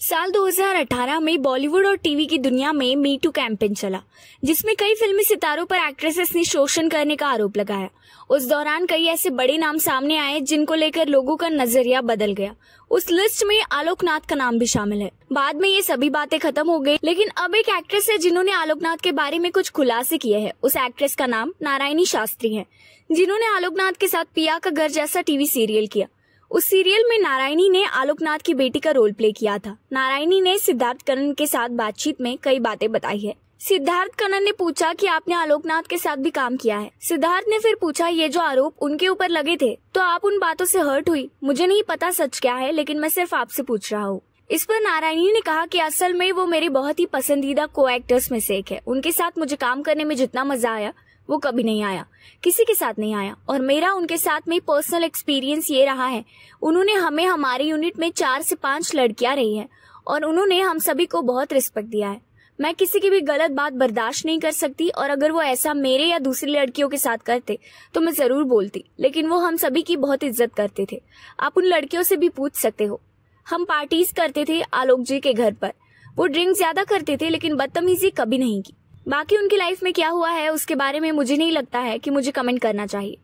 साल 2018 में बॉलीवुड और टीवी की दुनिया में मी टू कैंपेन चला, जिसमें कई फिल्मी सितारों पर एक्ट्रेसेस ने शोषण करने का आरोप लगाया। उस दौरान कई ऐसे बड़े नाम सामने आए, जिनको लेकर लोगों का नज़रिया बदल गया। उस लिस्ट में आलोकनाथ का नाम भी शामिल है। बाद में ये सभी बातें खत्म हो गई, लेकिन अब एक एक्ट्रेस है जिन्होंने आलोकनाथ के बारे में कुछ खुलासे किए हैं। उस एक्ट्रेस का नाम नारायणी शास्त्री है, जिन्होंने आलोकनाथ के साथ पिया का घर जैसा टीवी सीरियल किया। उस सीरियल में नारायणी ने आलोकनाथ की बेटी का रोल प्ले किया था। नारायणी ने सिद्धार्थ करण के साथ बातचीत में कई बातें बताई है। सिद्धार्थ कनन ने पूछा कि आपने आलोकनाथ के साथ भी काम किया है। सिद्धार्थ ने फिर पूछा, ये जो आरोप उनके ऊपर लगे थे तो आप उन बातों से हर्ट हुई? मुझे नहीं पता सच क्या है, लेकिन मैं सिर्फ़ आपसे पूछ रहा हूँ। इस पर नारायणी ने कहा कि असल में वो मेरे बहुत ही पसंदीदा को एक्टर्स में से एक है। उनके साथ मुझे काम करने में जितना मज़ा आया वो कभी नहीं आया, किसी के साथ नहीं आया। और मेरा उनके साथ में पर्सनल एक्सपीरियंस ये रहा है, उन्होंने हमें हमारे यूनिट में चार से पाँच लड़कियाँ रही हैं, और उन्होंने हम सभी को बहुत रिस्पेक्ट दिया है। मैं किसी की भी गलत बात बर्दाश्त नहीं कर सकती, और अगर वो ऐसा मेरे या दूसरी लड़कियों के साथ करते तो मैं ज़रूर बोलती, लेकिन वो हम सभी की बहुत इज़्ज़त करते थे। आप उन लड़कियों से भी पूछ सकते हो। हम पार्टीज़ करते थे आलोक जी के घर पर। वो ड्रिंक ज़्यादा करते थे, लेकिन बदतमीजी कभी नहीं की। बाकी उनकी लाइफ में क्या हुआ है, उसके बारे में मुझे नहीं लगता है कि मुझे कमेंट करना चाहिए।